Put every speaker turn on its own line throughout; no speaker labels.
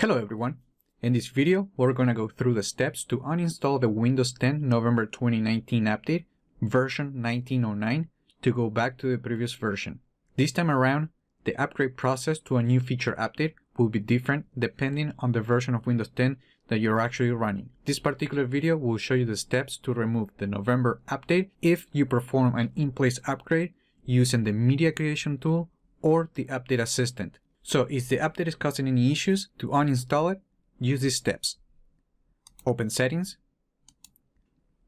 Hello everyone! In this video, we're going to go through the steps to uninstall the Windows 10 November 2019 update, version 1909, to go back to the previous version. This time around, the upgrade process to a new feature update will be different depending on the version of Windows 10 that you're actually running. This particular video will show you the steps to remove the November update if you perform an in-place upgrade using the Media Creation tool or the Update Assistant. So if the update is causing any issues, to uninstall it, use these steps. Open Settings,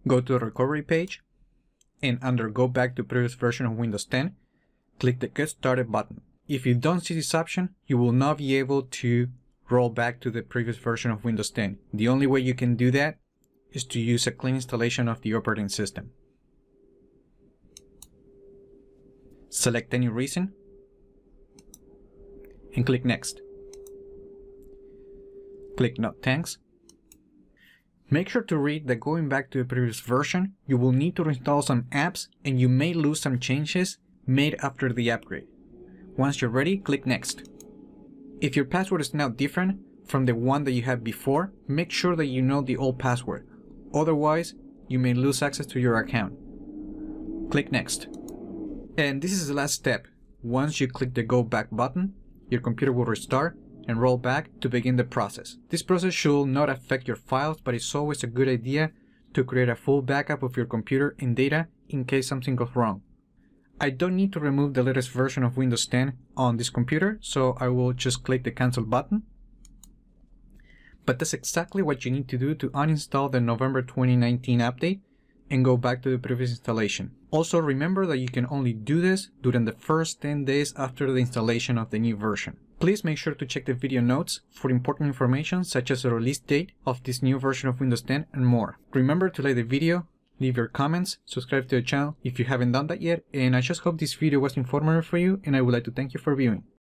go to the recovery page, and under Go back to previous version of Windows 10, click the Get Started button. If you don't see this option, you will not be able to roll back to the previous version of Windows 10. The only way you can do that is to use a clean installation of the operating system. Select any reason and click Next. Click No Thanks. Make sure to read that going back to the previous version, you will need to install some apps and you may lose some changes made after the upgrade. Once you're ready, click Next. If your password is now different from the one that you had before, make sure that you know the old password. Otherwise, you may lose access to your account. Click Next. And this is the last step. Once you click the Go Back button, your computer will restart and roll back to begin the process. This process should not affect your files, but it's always a good idea to create a full backup of your computer and data in case something goes wrong. I don't need to remove the latest version of Windows 10 on this computer, so I will just click the cancel button. But that's exactly what you need to do to uninstall the November 2019 update and go back to the previous installation. Also remember that you can only do this during the first 10 days after the installation of the new version. Please make sure to check the video notes for important information such as the release date of this new version of Windows 10 and more. Remember to like the video, leave your comments, subscribe to the channel if you haven't done that yet, and I just hope this video was informative for you and I would like to thank you for viewing.